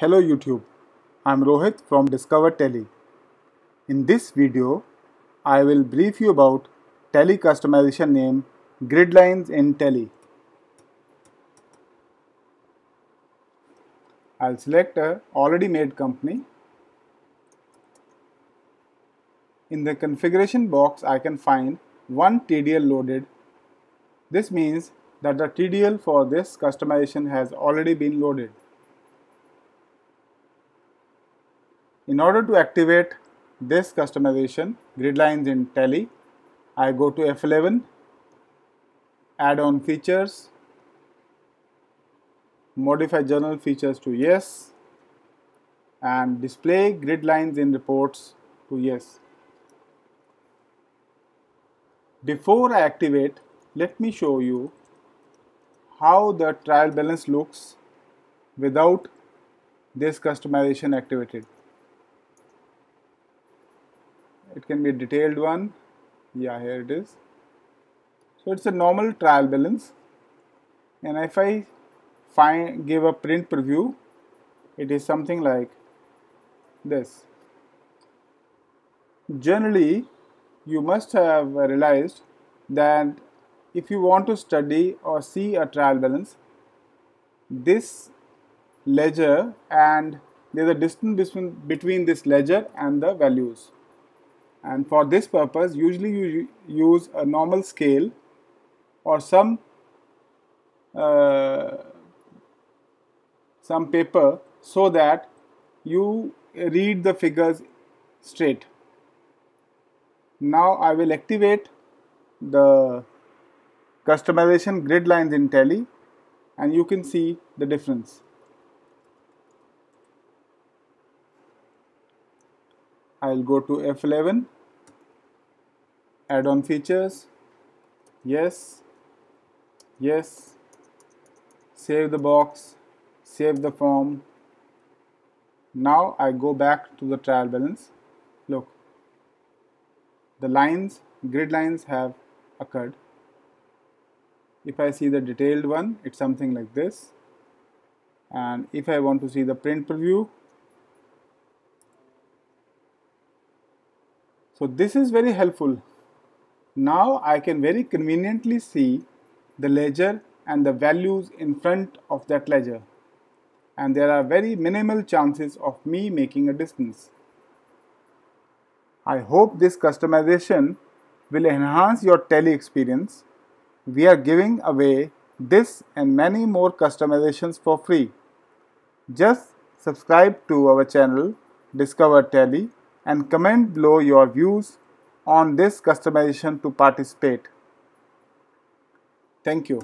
Hello YouTube, I'm Rohit from Discover Tally. In this video, I will brief you about Tally customization name Gridlines in Tally. I'll select a already made company. In the configuration box, I can find one TDL loaded. This means that the TDL for this customization has already been loaded. In order to activate this customization grid lines in Tally, I go to F11, add-on features, modify journal features to yes, and display grid lines in reports to yes. Before I activate, let me show you how the trial balance looks without this customization activated. It can be a detailed one. Yeah, here it is. So it's a normal trial balance. And if I find give a print preview, it is something like this. Generally, you must have realized that if you want to study or see a trial balance, this ledger and there is a distance between, between this ledger and the values. And for this purpose, usually you use a normal scale or some uh, some paper so that you read the figures straight. Now I will activate the customization grid lines in Tally and you can see the difference. I'll go to F11 add-on features. Yes. Yes. Save the box. Save the form. Now I go back to the trial balance. Look. The lines grid lines have occurred. If I see the detailed one it's something like this. And if I want to see the print preview so this is very helpful now I can very conveniently see the ledger and the values in front of that ledger and there are very minimal chances of me making a distance. I hope this customization will enhance your Tally experience. We are giving away this and many more customizations for free. Just subscribe to our channel Discover Tally and comment below your views on this customization to participate. Thank you.